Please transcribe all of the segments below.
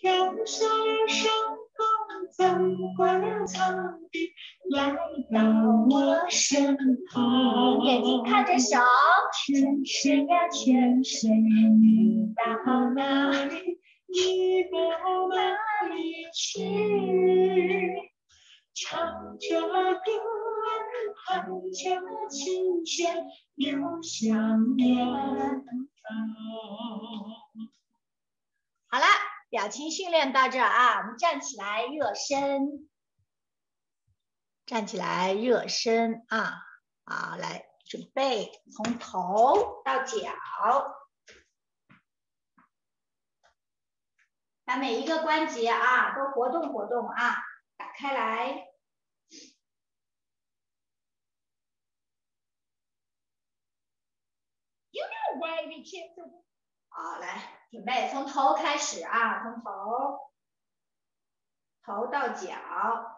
跳下山岗，草地，来到我身旁。眼睛看着泉水呀，泉水，你到哪里？你到哪里去？唱着歌。看着琴弦流向远方好啦表情训练到这啊我们站起来热身站起来热身啊好来准备从头到脚把每一个关节啊都活动活动啊打开来。好来准备从头开始啊从头头到脚。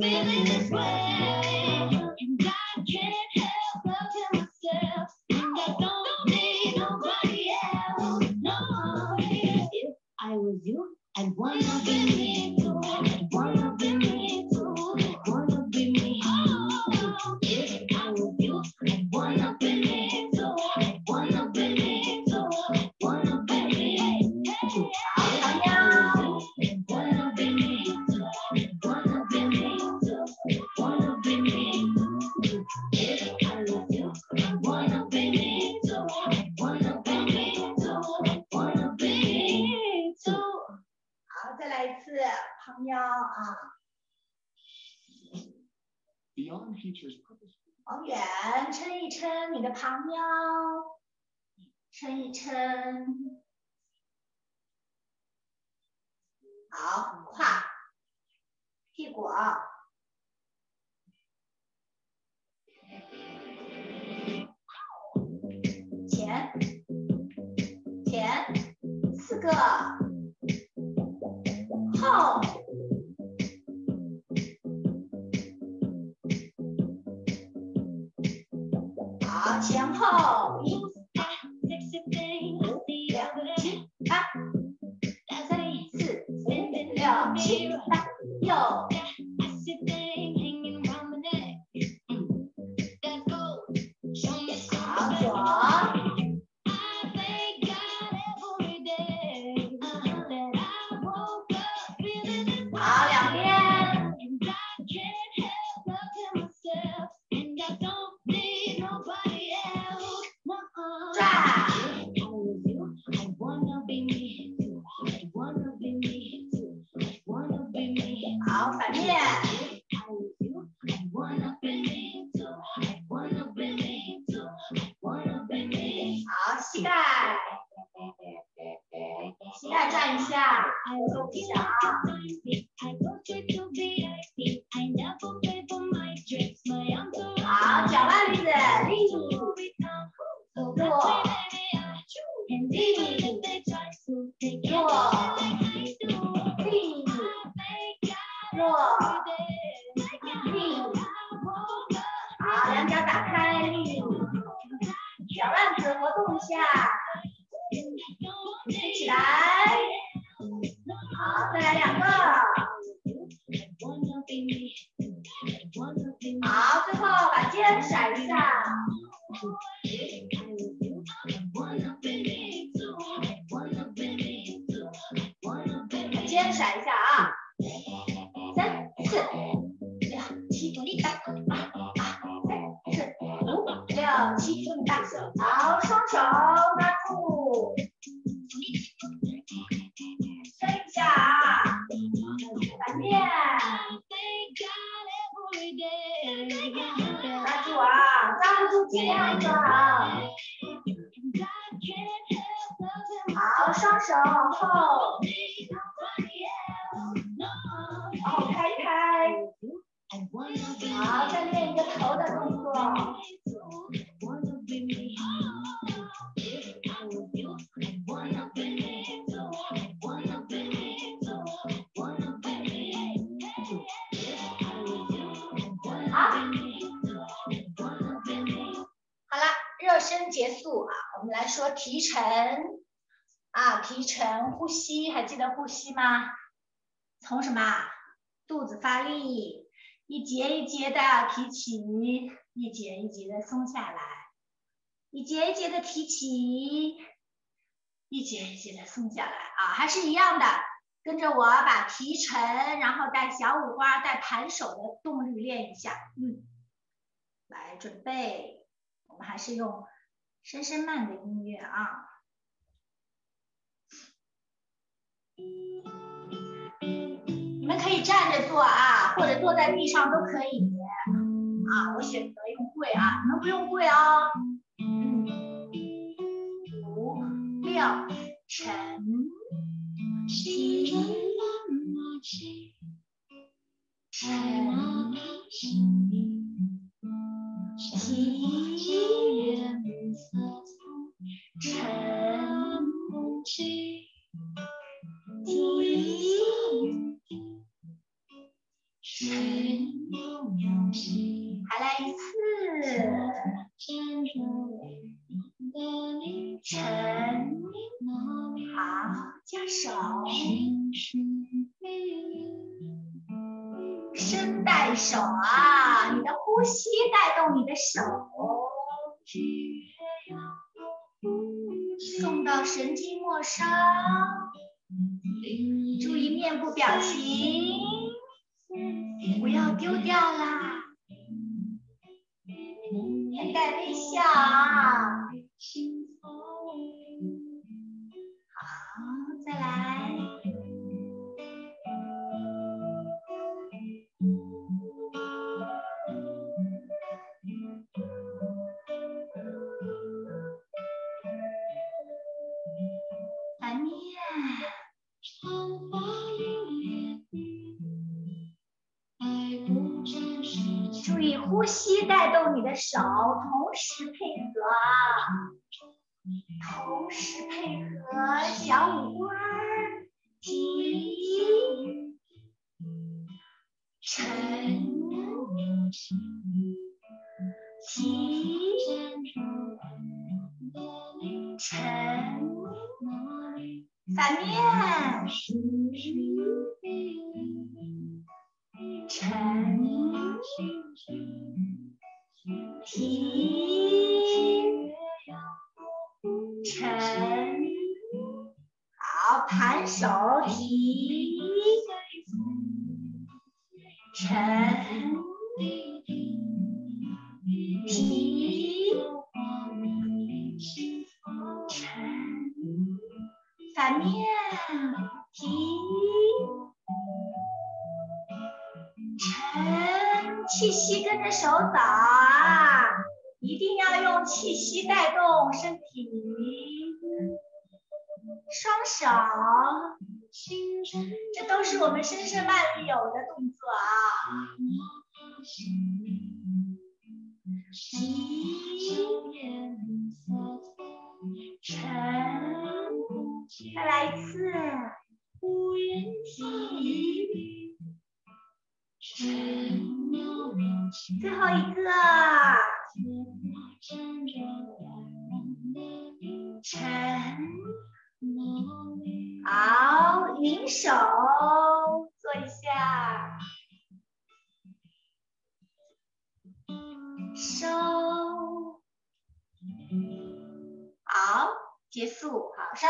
Feeling this way. 胯屁股啊前前四个后好前后。Mentira. 抓住啊，抓不住尽量抓。好，双手往后，往后开开。好，再练一个头的动作。结束啊，我们来说提沉啊，提沉呼吸，还记得呼吸吗？从什么？肚子发力，一节一节的提起，一节一节的松下来，一节一节的提起，一节一节的松下来。啊，还是一样的，跟着我把提沉，然后带小五花，带盘手的动律练一下，嗯，来准备，我们还是用深深慢的音乐啊。你们可以站着做啊，或者坐在地上都可以。啊，我选择用跪啊，你们不用跪哦。五六晨提晨提晨提，还来一次。晨，好，加手，伸带手啊，你的呼吸带动你的手，神经末梢，注意面部表情，不要丢掉啦，面带微笑同时配合啊。同时配合小好，盘手提，沉提，晨，反面提，沉，气息跟着手走啊。一定要用气息带动身手这都是我们深深慢里有的动作啊。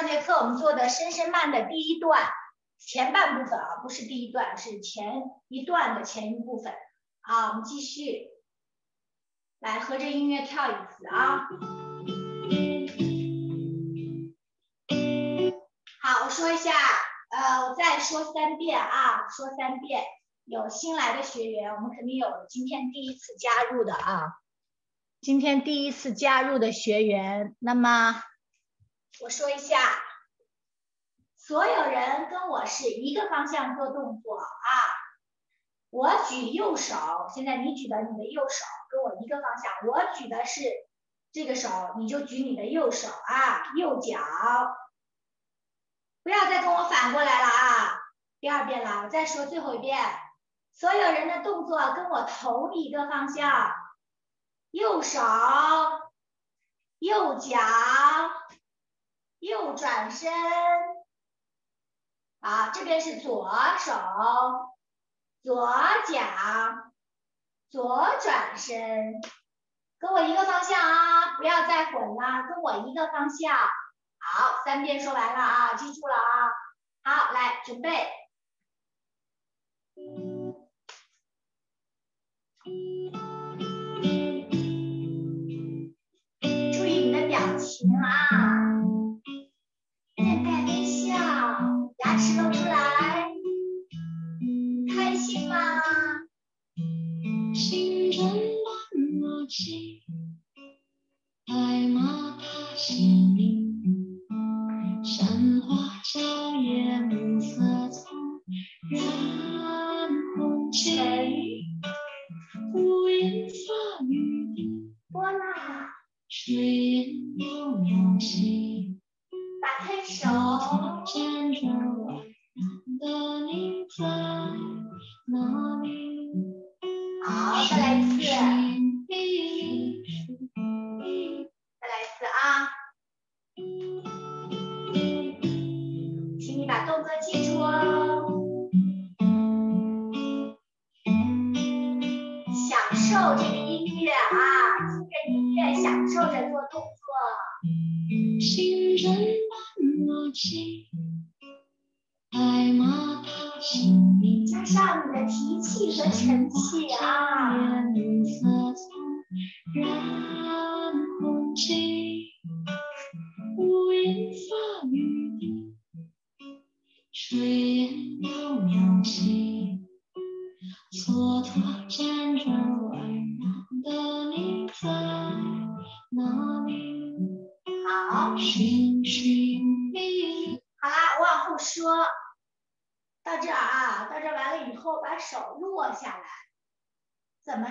这节课我们做的深深慢的第一段前半部分啊，不是第一段，是前一段的前一部分。好，我们继续，来合着音乐跳一次啊。好，我说一下，呃，我再说三遍啊，说三遍。有新来的学员，我们肯定有今天第一次加入的啊，今天第一次加入的学员。那么我说一下，所有人跟我是一个方向做动作啊。我举右手，现在你举的你的右手跟我一个方向。我举的是这个手，你就举你的右手啊，右脚。不要再跟我反过来了啊！第二遍了，我再说最后一遍。所有人的动作跟我同一个方向，右手、右脚、右转身。好，这边是左手、左脚、左转身，跟我一个方向啊！不要再混了，跟我一个方向。好，三遍说完了啊，记住了啊。好，来准备。注意你的表情啊，牙齿露出来，开心吗？心中满默契，爱马踏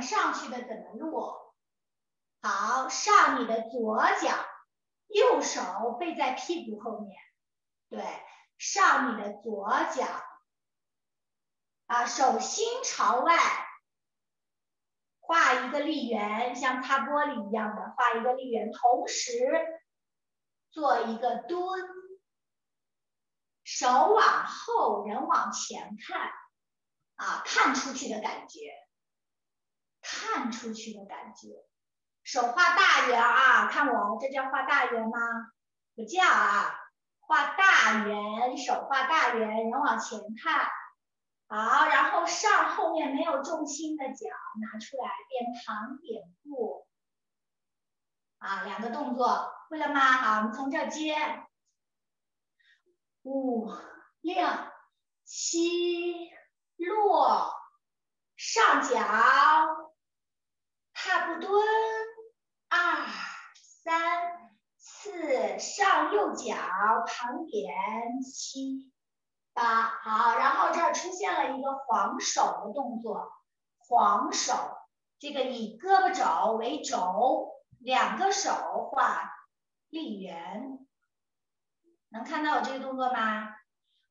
上去的怎么落？好，上你的。左脚，右手背在屁股后面，对，上你的左脚，啊，手心朝外，画一个立圆，像擦玻璃一样的画一个立圆，同时做一个蹲，手往后，人往前看，啊，看出去的感觉，看出去的感觉。手画大圆啊，看我，这叫画大圆吗？不叫啊，画大圆，手画大圆，人往前看，好，然后上后面没有重心的脚拿出来，变旁点步，啊，两个动作会了吗？好，我们从这接，五、六、七，落，上脚，踏步蹲。二三四，上右脚，旁点七八，好，然后这儿出现了一个晃手的动作，晃手，这个以胳膊肘为轴，两个手画立圆，能看到我这个动作吗？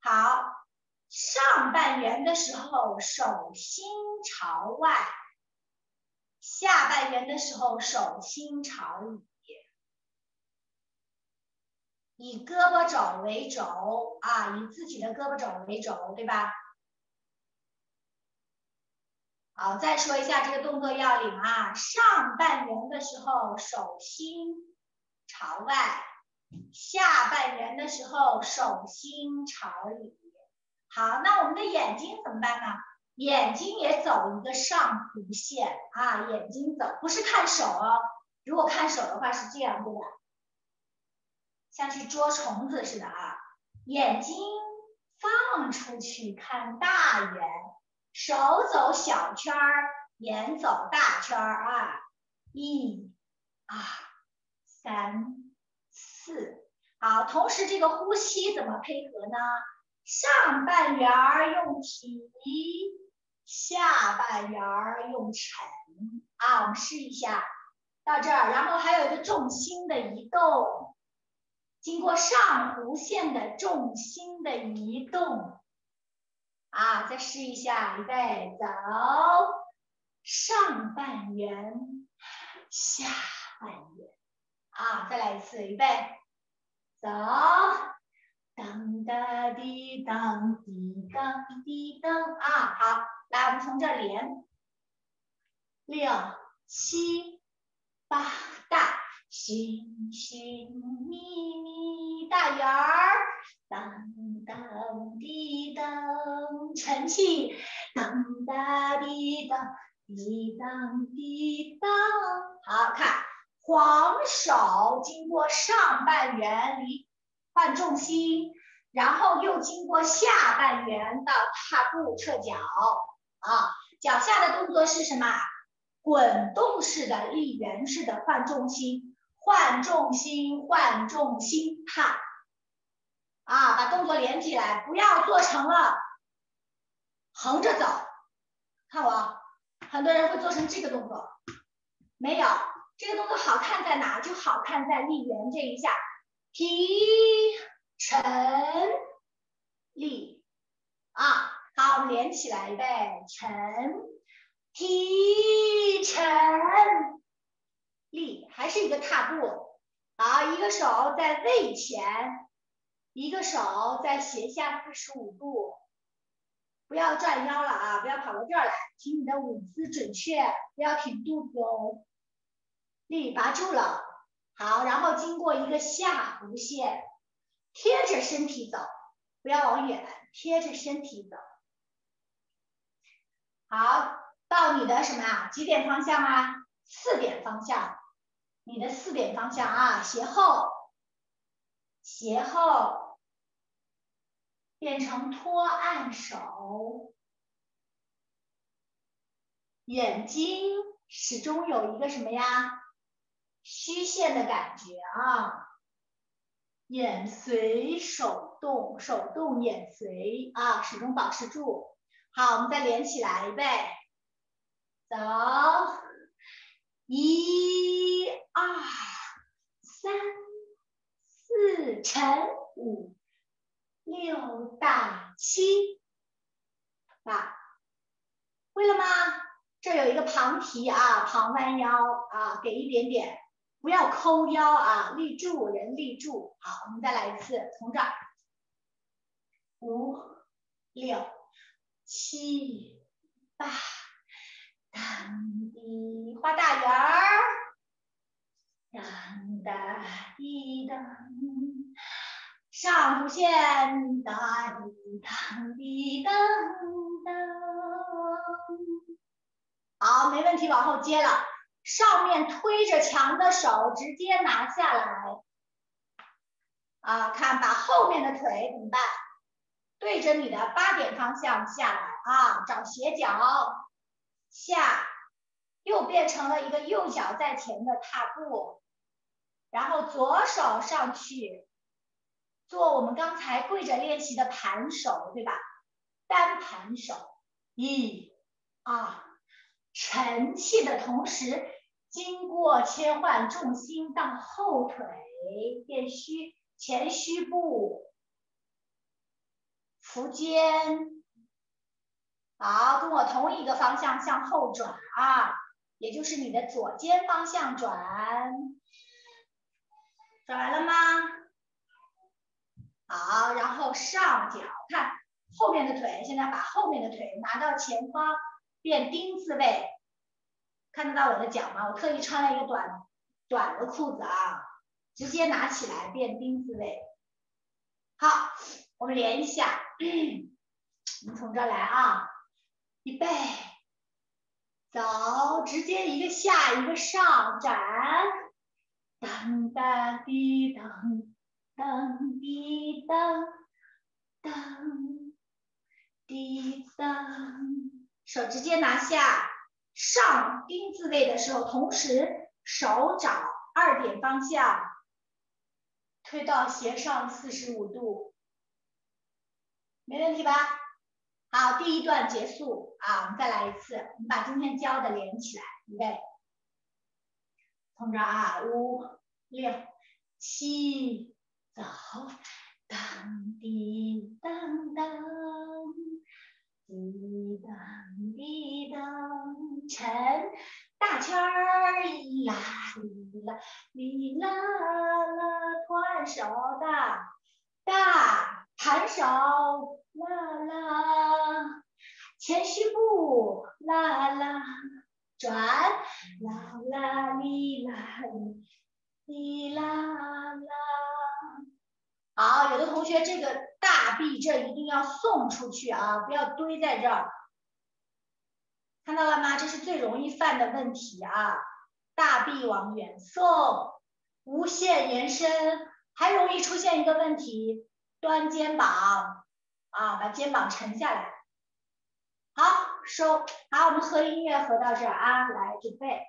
好，上半圆的时候手心朝外，下半圆的时候手心朝里。以胳膊肘为轴啊，以自己的胳膊肘为轴，对吧？好，再说一下这个动作要领啊。上半圆的时候手心朝外，下半圆的时候手心朝里。好，那我们的眼睛怎么办呢？眼睛也走一个上弧线啊，眼睛走不是看手哦，如果看手的话是这样，对吧？像去捉虫子似的啊！眼睛放出去看大圆，手走小圈儿，眼走大圈儿啊！一、二、三、四，好。同时，这个呼吸怎么配合呢？上半圆儿用提，下半圆儿用沉啊！我们试一下到这儿，然后还有一个重心的移动。经过上弧线的重心的移动，啊，再试一下，预备走，上半圆，下半圆，啊，再来一次，预备走，当哒滴当滴当滴当，啊，好，来，我们从这连，六七八大。寻寻觅觅大圆儿，当当滴当，沉气，当哒滴当，滴当滴当。好看，黄手经过上半圆离换重心，然后又经过下半圆到踏步撤脚。啊，脚下的动作是什么？滚动式的、立圆式的换重心。换重心，换重心，踏，啊，把动作连起来，不要做成了横着走。看我，很多人会做成这个动作，没有，这个动作好看在哪？就好看在立圆这一下，提沉立，啊，好，我们连起来，预备，沉，提沉。立还是一个踏步，好，一个手在位前，一个手在斜下四十五度，不要转腰了啊，不要跑到这儿来，请你的舞姿准确，不要挺肚子哦。立拔住了，好，然后经过一个下弧线，贴着身体走，不要往远，贴着身体走。好，到你的什么啊？几点方向啊？四点方向。你的四点方向啊，斜后，斜后，变成托按手，眼睛始终有一个什么呀？虚线的感觉啊，眼随手动，手动眼随啊，始终保持住。好，我们再连起来，预备，走，一。二三四乘五六大七八，会了吗？这有一个旁提啊，旁弯腰啊，给一点点，不要抠腰啊，立住，人立住。好，我们再来一次，从这儿五六七八，当滴画大圆儿。当哒滴当，上弧线哒滴当滴当当。好，没问题，往后接了。上面推着墙的手直接拿下来。啊，看，把后面的腿怎么办？对着你的八点方向下来啊，找斜角下，又变成了一个右脚在前的踏步。然后左手上去，做我们刚才跪着练习的盘手，对吧？单盘手，一、二，沉气的同时，经过切换重心到后腿变虚，前虚步，扶肩，好，跟我同一个方向向后转啊，也就是你的左肩方向转，转完了吗？好，然后上脚看后面的腿，现在把后面的腿拿到前方，变丁字位，看得到我的脚吗？我特意穿了一个短短的裤子啊，直接拿起来变丁字位。好，我们连一下，我们从这儿来啊，预备，走，直接一个下一个上展，当当滴当。当滴当当滴当，手直接拿下，上丁字位的时候，同时手找二点方向，推到斜上四十五度，没问题吧？好，第一段结束啊，我们再来一次，我们把今天教的连起来，预备，从这啊，五六七。走，当滴当当，滴当滴当，沉大圈儿，哩啦哩啦哩啦啦，团手大大盘手啦啦，前虚步啦啦，转啦啦哩啦哩啦啦。好，有的同学这个大臂这一定要送出去啊，不要堆在这儿。看到了吗？这是最容易犯的问题啊！大臂往远送，无限延伸，还容易出现一个问题，端肩膀啊，把肩膀沉下来。好，收。好，我们合音乐合到这儿啊，来准备。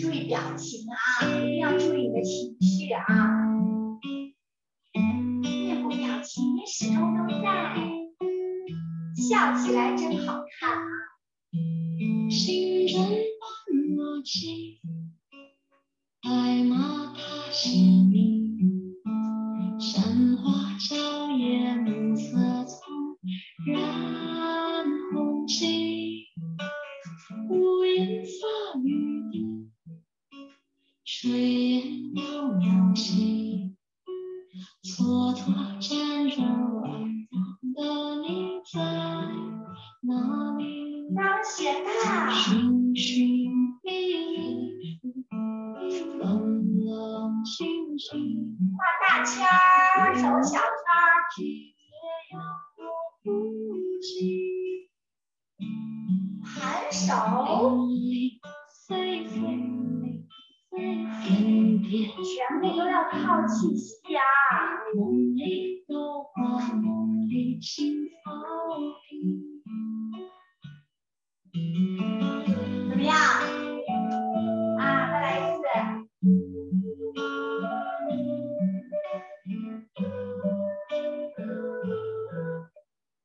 注意表情啊，一定要注意你的情绪啊，面部表情始终都在，笑起来真好看啊。心中满默契，爱马踏心里，山花娇艳，暮色葱染红巾。无言发雨滴，炊烟袅袅起，好气息呀、怎么样？啊，再来一次。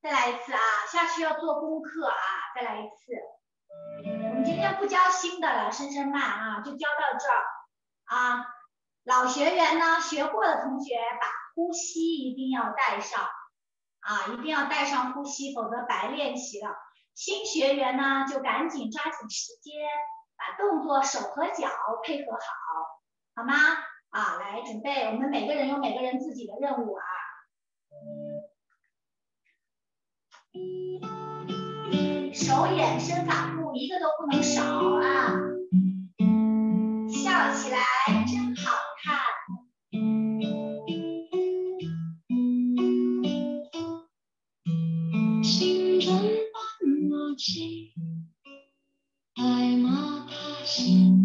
再来一次啊！下去要做功课啊！再来一次。我们今天不教新的了，声声慢啊，就教到这儿。老学员呢，学过的同学把呼吸一定要带上啊，一定要带上呼吸，否则白练习了。新学员呢，就赶紧抓紧时间，把动作手和脚配合好，好吗？啊，来准备，我们每个人有每个人自己的任务啊。手眼身法步一个都不能少啊！笑起来默契，爱马踏心。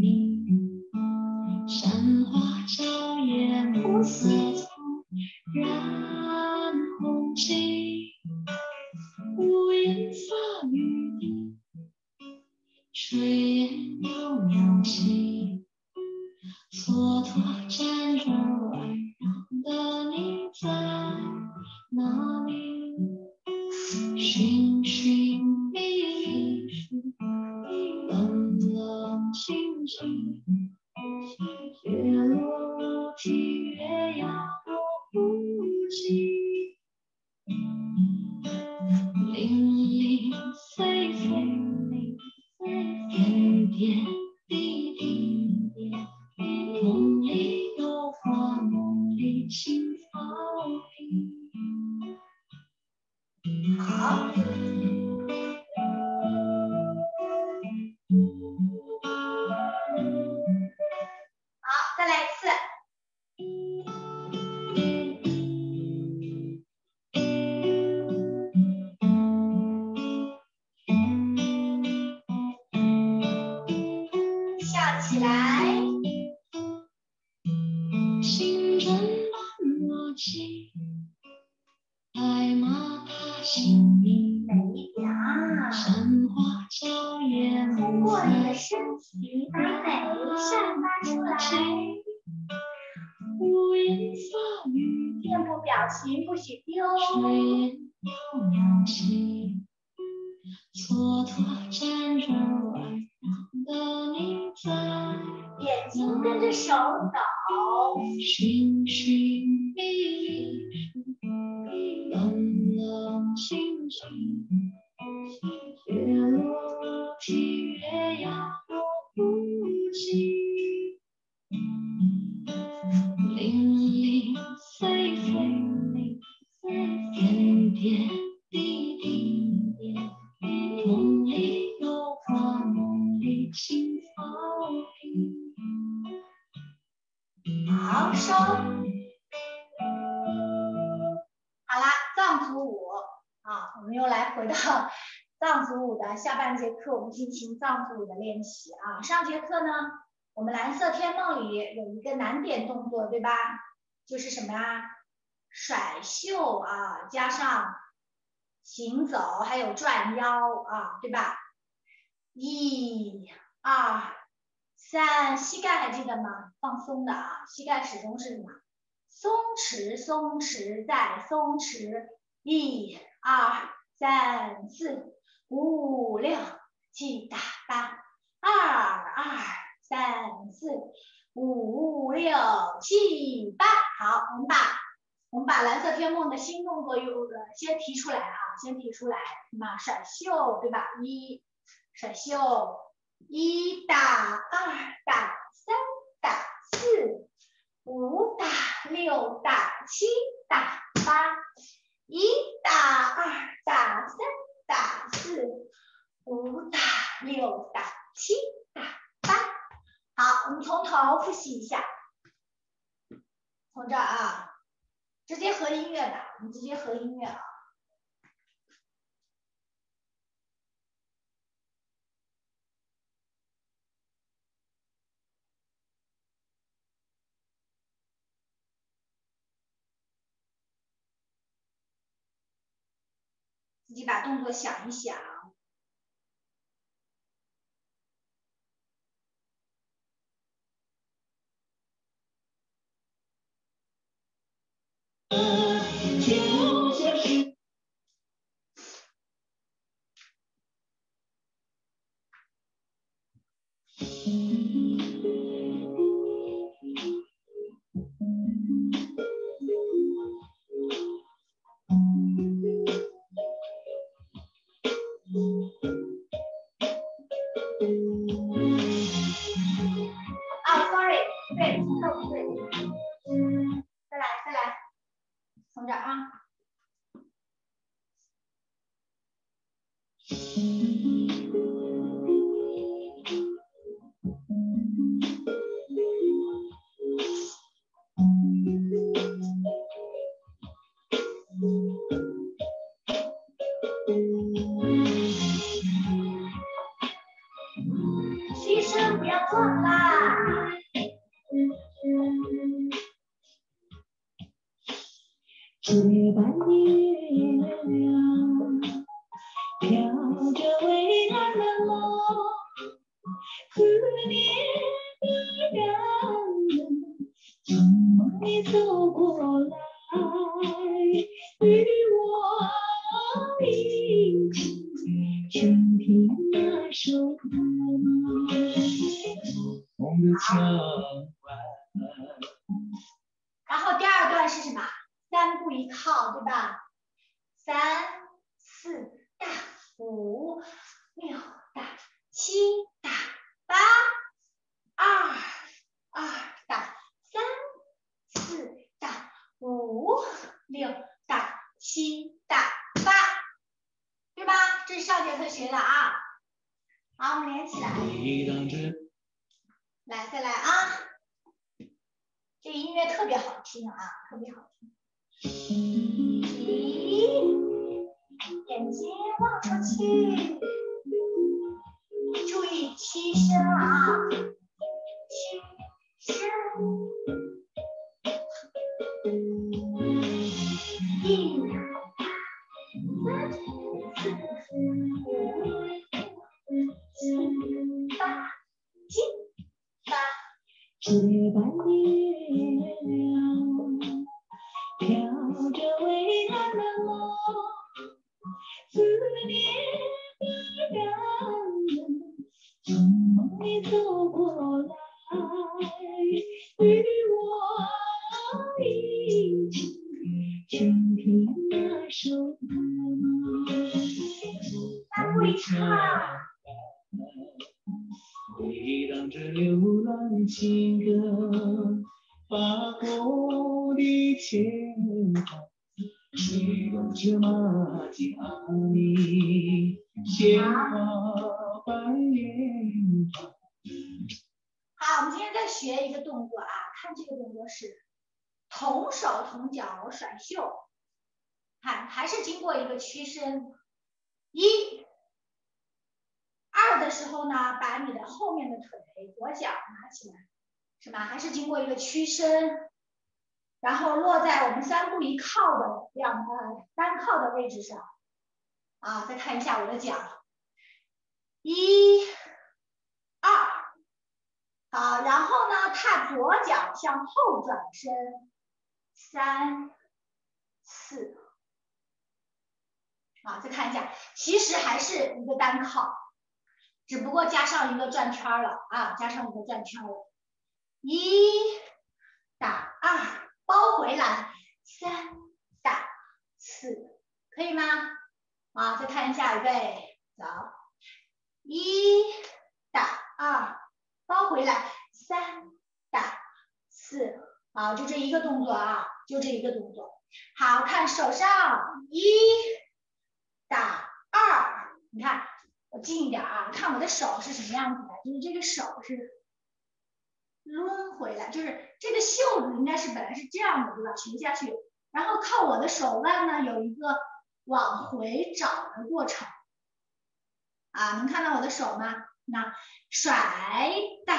炊烟袅袅起，蹉跎辗转晚上的你在。眼睛跟着手抖，寻寻进行藏族舞的练习啊。上节课呢，我们蓝色天梦里有一个难点动作，对吧？就是什么呀？甩袖啊，加上行走，还有转腰啊，对吧？一、二、三，膝盖还记得吗？放松的啊，膝盖始终是什么？松弛，松弛，再松弛。一、二、三、四、五、六、七、八，二、二、三、四、五、六、七、八。好，我们把我们把蓝色天梦的新动作又先提出来啊，先提出来，什么甩袖，对吧？一甩袖，一打二打三打四，五打六打七打八，一打二打三打四，五打六打七打八。好，我们从头复习一下，从这儿啊，直接和音乐吧，我们直接和音乐啊。自己把动作想一想。牲不要忘你走过来是？经过一个屈伸，然后落在我们三步一靠的两个单靠的位置上，啊，再看一下我的脚，一、二。好，然后呢，踏左脚向后转身，三、四，啊，再看一下，其实还是一个单靠，只不过加上一个转圈了啊，加上一个转圈了，一打二，包回来，三打四，可以吗？啊，再看一下，预备，走，一打二。包回来，三打四，好，就这一个动作啊，就这一个动作。好看手上一打二，你看我近一点啊，看我的手是什么样子的，就是这个手是抡回来，就是这个袖子应该是本来是这样的，对吧？垂下去，然后靠我的手腕呢有一个往回找的过程，啊，能看到我的手吗？那甩打，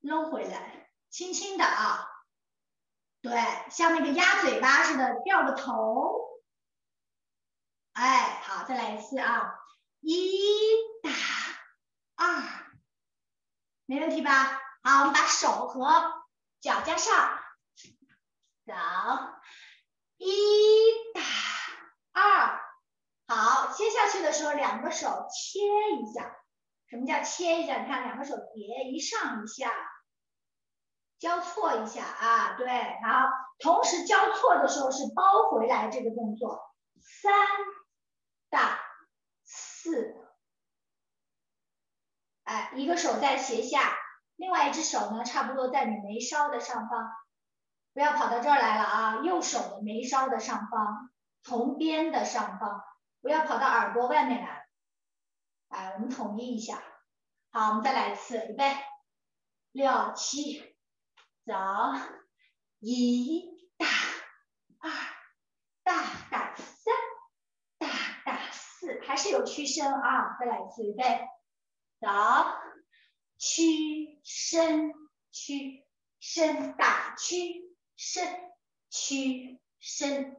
搂回来，轻轻的啊，对，像那个鸭嘴巴似的，掉个头，哎，好，再来一次啊，一打二，没问题吧？好，我们把手和脚加上，走，一打二。好，切下去的时候，两个手切一下。什么叫切一下？你看，两个手叠一上一下，交错一下啊。对，好，同时交错的时候是包回来这个动作，三打四。哎，一个手在斜下，另外一只手呢，差不多在你眉梢的上方，不要跑到这儿来了啊。右手的眉梢的上方，同边的上方。不要跑到耳朵外面来，哎，我们统一一下。好，我们再来一次，预备，六七，走，一大二大大三大大四，还是有屈伸啊，再来一次，预备，走，屈伸屈伸打屈伸屈伸。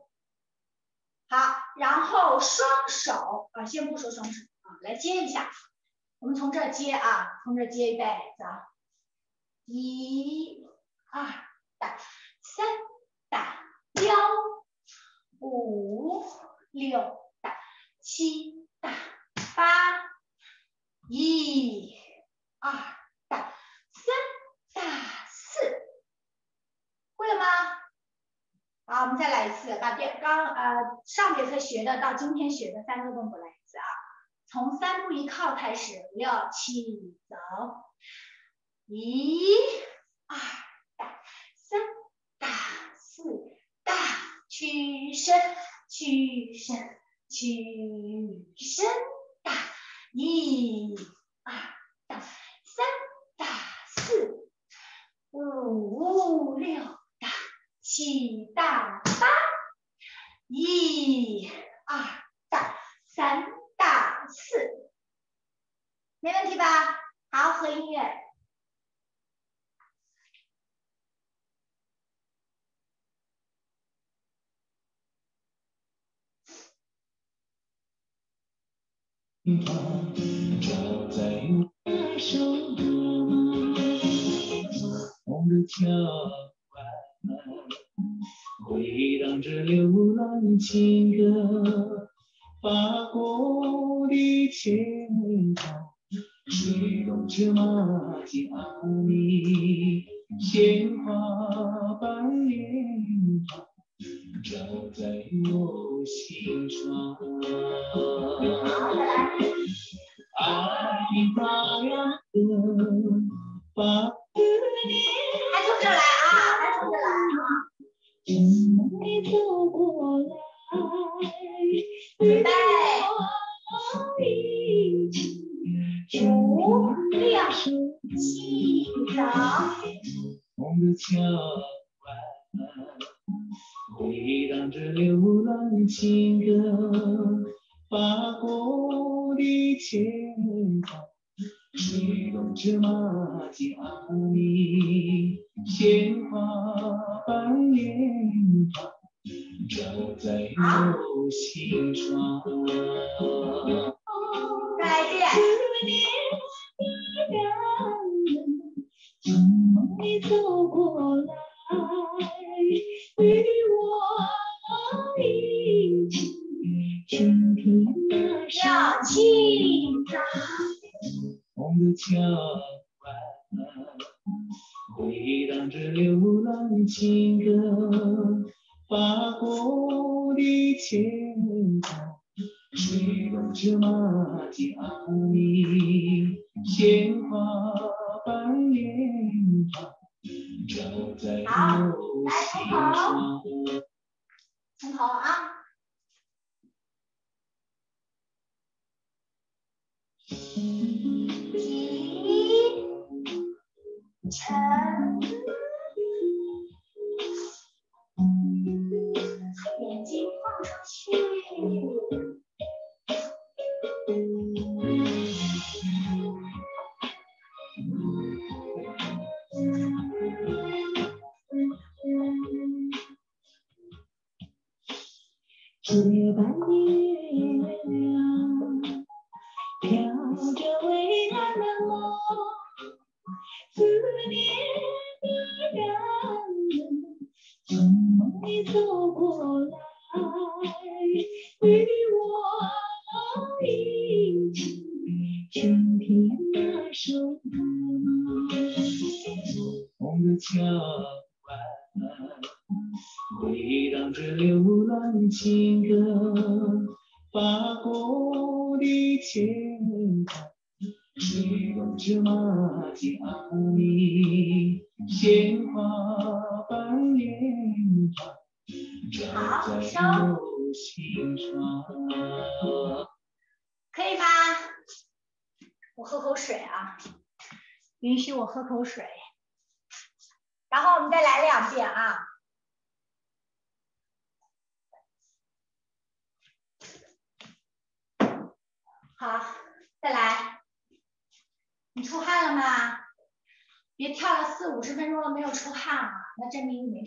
好，然后双手啊，先不说双手啊，来接一下。我们从这接啊，从这接，预备，走，一、二打，三打，幺五六打，七打，八一、二哒，三哒四，会了吗？好，我们再来一次，把电刚呃上节课学的到今天学的三个动作来一次啊。从三步一靠开始，六七走，一、二哒，三哒，四打，屈伸屈伸屈伸，一、二打，三打，四五六打。七大八，一、二大，三大四，没问题吧？好，合音乐。照在我手红的桥。回荡着流浪情歌，法国的前方，吹动着马吉阿尼，鲜花般艳放，照在我心窗。ten.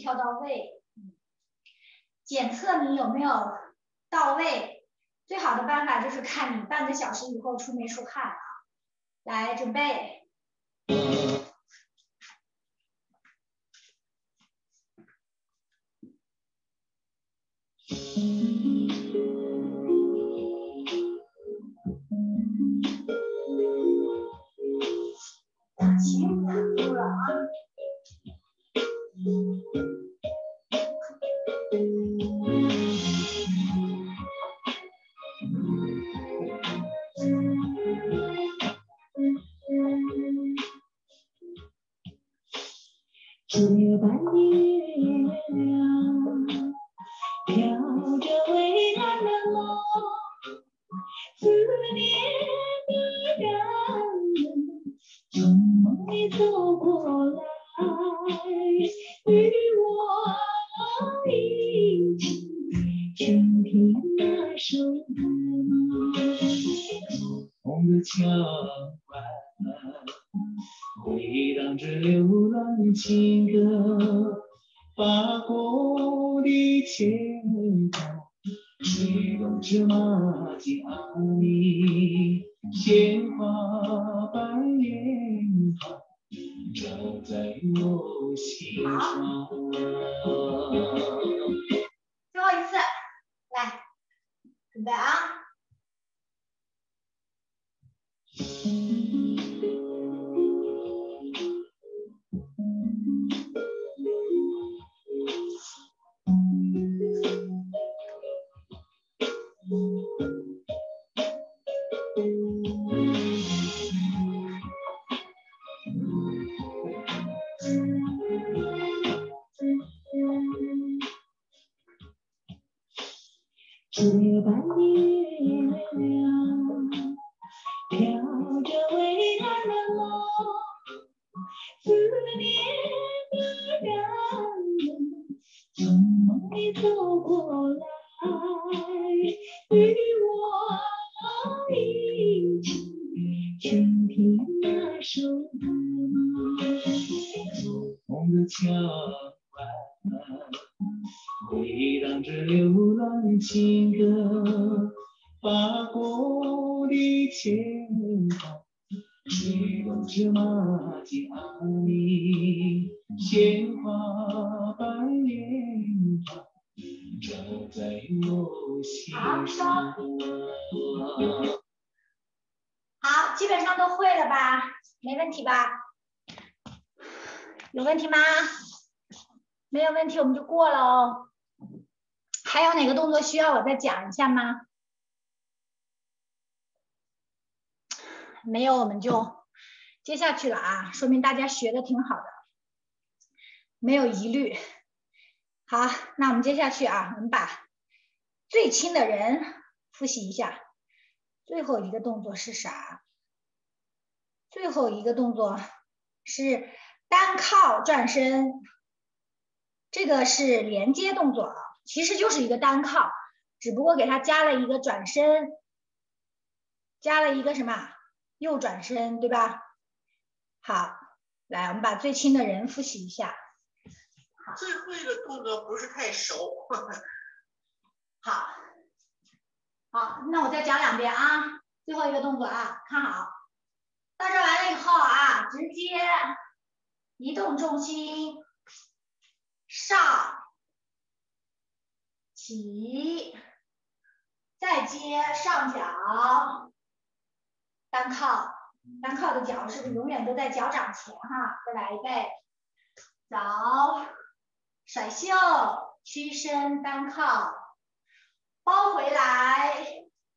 跳到位。检测你有没有到位，最好的办法就是看你半个小时以后出没出汗啊。来，准备。了啊！Chưa bạn đi 需要我再讲一下吗？没有，我们就接下去了啊，说明大家学的挺好的，没有疑虑。好，那我们接下去啊，我们把最亲的人复习一下。最后一个动作是啥？最后一个动作是单靠转身，这个是连接动作啊，其实就是一个单靠，只不过给它加了一个转身，加了一个什么右转身，对吧？好，来，我们把最亲的人复习一下。最后一个动作不是太熟，好，好，那我再讲两遍啊。最后一个动作啊，看好，到这儿完了以后啊，直接移动重心上起，再接上脚单靠，单靠的脚是不是永远都在脚掌前哈？再来一遍，走，甩袖，屈身单靠，包回来，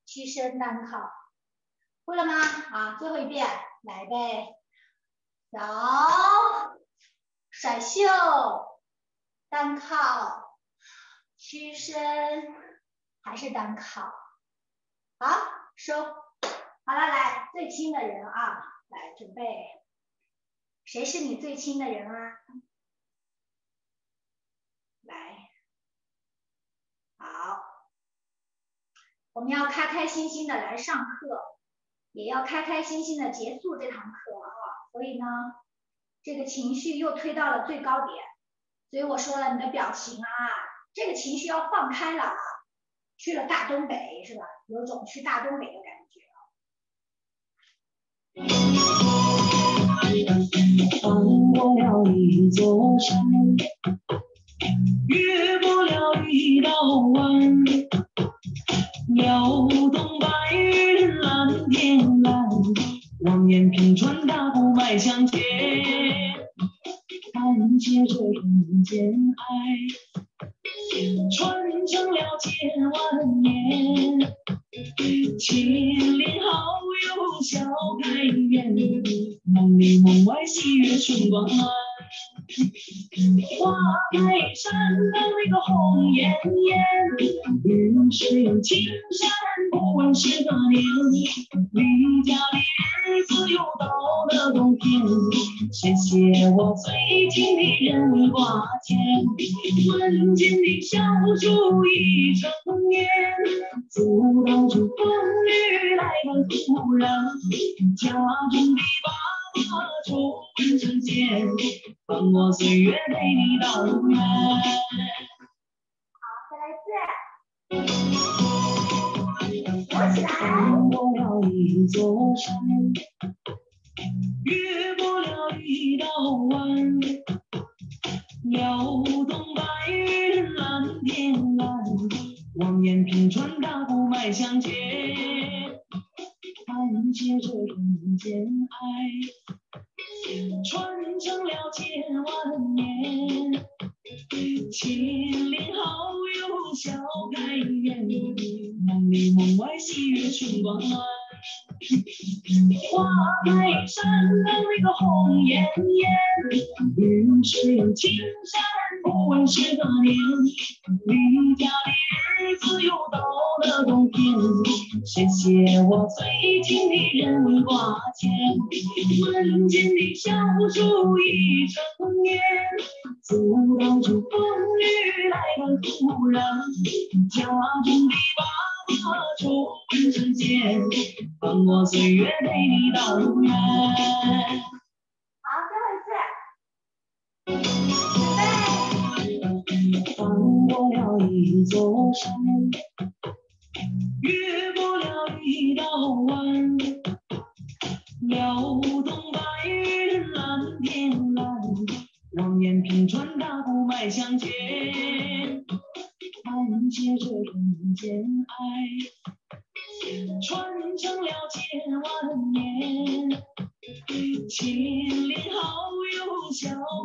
屈身单靠，会了吗？啊，最后一遍，来呗，走，甩袖，单靠，屈身，还是单靠，好，收，好了，来，最亲的人啊，来准备，谁是你最亲的人啊？来，好，我们要开开心心的来上课，也要开开心心的结束这堂课啊。所以呢，这个情绪又推到了最高点，所以我说了，你的表情啊，这个情绪要放开了啊，去了大东北是吧？有种去大东北的感觉。翻过了一座山，越过了一道弯，摇动白云蓝天蓝，望眼平川大步迈向前，了一座山，越过了一道弯，摇动白云蓝天蓝，望眼平川大步迈向前，看接着人间爱，传承了千万年。亲邻好友笑开颜，梦里梦外喜悦春光暖。花开山岗那个红艳艳，云水青山不问是何年。离家的日子又到了冬天。谢谢我最亲的人挂牵，门前的小树已成年，阻挡住风雨来的突然，家中的爸爸冲世间，伴我岁月陪你到永远。好，最后一次。准备。翻过了一座山，越过了一道弯，摇动白云蓝天蓝，望眼平川大步迈向前，感谢着人间爱，传承了千万年。亲邻好友笑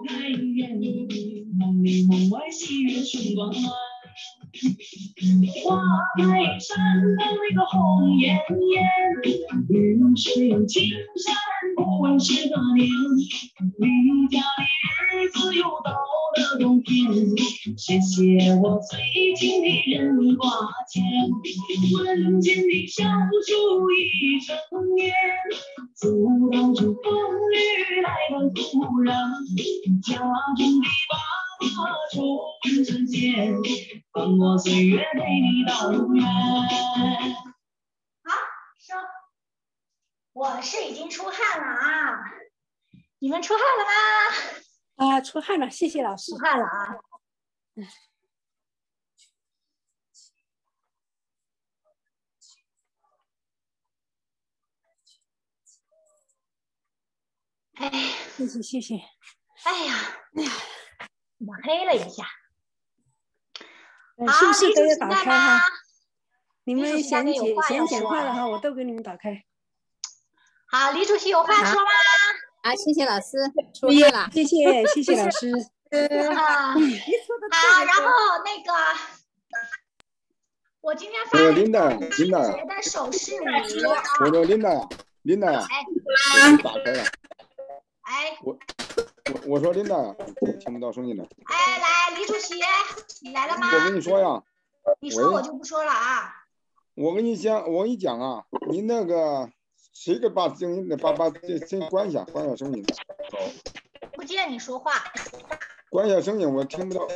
开颜，梦里梦外喜悦春光暖。花开山岗那个红艳艳，绿水青山不问是何年。离家的日子又到了冬天，谢谢我最亲的人挂牵。门前的小树一成年，阻挡住风雨来的突然。家中的爸爸冲世间，伴我岁月陪你到永远。好，收。我是已经出汗了啊，你们出汗了吗？啊，出汗了，谢谢老师出。汗了啊。哎，谢谢谢谢。哎呀，哎呀，抹黑了一下。呃好是不是都要李主席在打开哈吗？你们想简概有话要想简说啊化的哈，我都给你们打开。好，李主席有话说吗？啊，谢谢老师，出汗了。谢谢谢谢老师。啊，好，然后那个，我今天发了琳达琳达节的手势礼啊，我说琳达呀，琳达，哎打开了。哎我我说琳达呀，听不到声音了。哎，来，李主席，你来了吗？我跟你说呀，你说我就不说了啊。我跟你讲，我跟你讲啊，你那个谁给把声音把把这声音关一下，关一下声音，不见你说话，关一下声音，我听不到。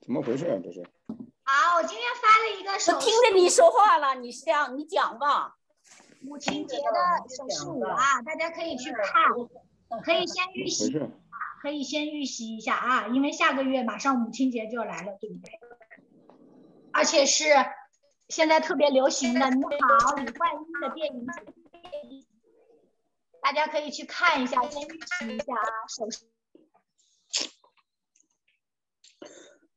怎么回事啊？这是？好，我今天发了一个手我听着你说话了，你讲你讲吧。母亲节的手势舞啊，大家可以去看，可以先预习，可以先预习一下啊，因为下个月马上母亲节就要来了，对不对？而且是现在特别流行的《你好，李焕英》的电影，大家可以去看一下，先预习一下啊，手势。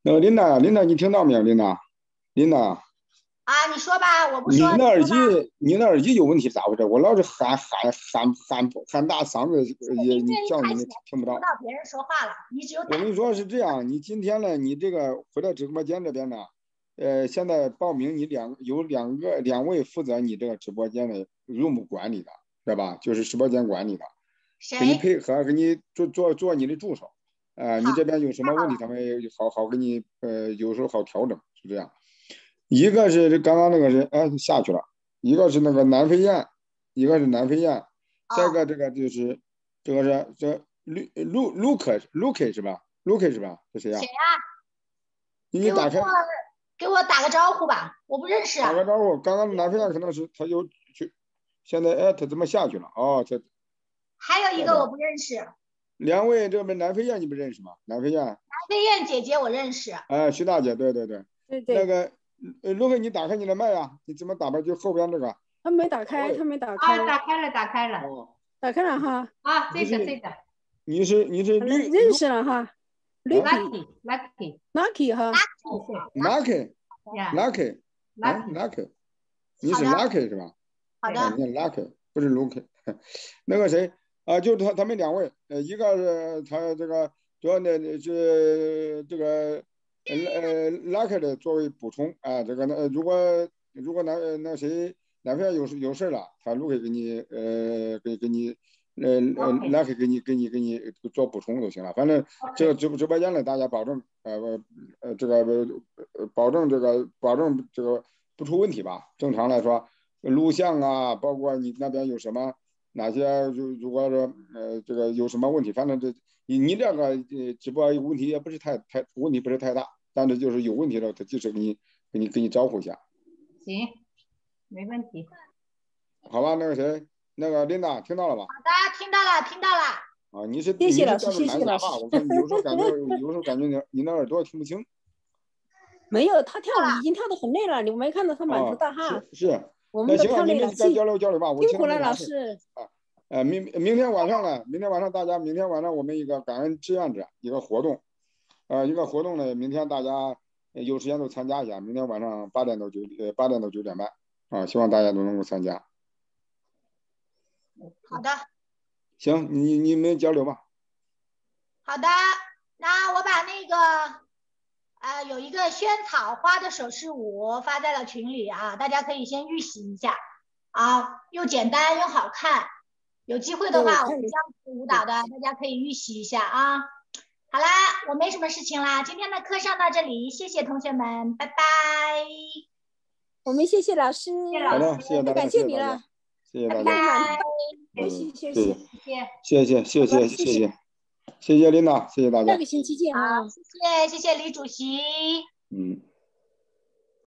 那个琳达，琳达，你听到没有？琳达，琳达，啊，你说吧，我不你说。那耳机你那耳机有问题，咋回事？我老是喊喊喊喊喊大嗓子，呃也叫你听不到听不。到别人说话了，你只有我跟你说是这样，你今天呢，你这个回到直播间这边呢，呃，现在报名你两有两个两位负责你这个直播间的 room 管理的，知道吧？就是直播间管理的，给你？配合，给你做做做你的助手。呃，你这边有什么问题，他们好好给你呃，有时候好调整，是这样。一个是刚刚那个人哎下去了，一个是那个南非燕，一个是南非燕，再一哦个这个就是这个是这卢卢卢克卢克是吧？卢克是吧？这谁呀、谁呀？你你打开给我过给我打个招呼吧，我不认识啊打。个招呼。刚刚南非燕可能是他有去，现在哎他怎么下去了？哦，这还有一个我不认识，两位这边南非燕你不认识吗？南非燕，南非燕姐姐我认识。哎，徐大姐，对对对，对对，那个呃卢克你打开你的麦啊、你怎么打开？就后边那个。他没打开，他没打啊，开，打开了，打开了哦，打开了哈，啊，这你是个这个。你是你是绿认认识了哈，Lucky，lucky lucky，Lucky 哈，Lucky Lucky 啊 lucky，Lucky，你是 Lucky 是吧？好啊，的，你 Lucky 不是 Lucky，那个谁啊，就他他们两位，呃，一个是他这个主要呢是这个呃呃 Lucky 的作为补充啊，这个呢呃如果如果那那谁南非有事有事了，他 Lucky 给你呃给给你。呃呃 OK，Lucky 给你给你给你做补充就行了，反正这个直播直播间呢，大家保证呃呃呃这个呃呃保证这个保证这个不出问题吧。正常来说，录像啊，包括你那边有什么哪些，如如果说呃这个有什么问题，反正这你你这个呃直播有问题也不是太太问题不是太大，但是就是有问题了，他及时给你给你给你招呼一下，行，没问题。好吧？那个谁，那个琳达听到了吧？好的，听到了，听到了。啊，你是谢谢你是老师谢？谢老师我看你有时候感觉有时候感觉你你那耳朵听不清。没有，他跳舞已经跳得很累了，你没看到他满头大汗。啊是是，我们行了，你跳累了，辛们该交流交流吧，我辛苦了，老。师。呃，明明天晚上呢，明天晚上大家，明天晚上我们一个感恩志愿者一个活动，呃，一个活动呢，明天大家呃有时间都参加一下，明天晚上八点到九呃八点到九点半啊，希望大家都能够参加。好的，行，你你们交流吧。好的。那我把那个呃有一个萱草花的手势舞发在了群里啊，大家可以先预习一下啊，又简单又好看。有机会的话，我们对我看你这样子舞蹈的，大家可以预习一下啊。好啦，我没什么事情啦，今天的课上到这里，谢谢同学们，拜拜。我们谢谢老师，谢老好的，谢谢大家，感谢你了，谢谢大拜家，拜。拜谢谢谢对谢，谢谢谢谢谢谢谢谢谢琳达，谢谢大家下个，星期见啊好，。谢谢谢谢李主席。嗯。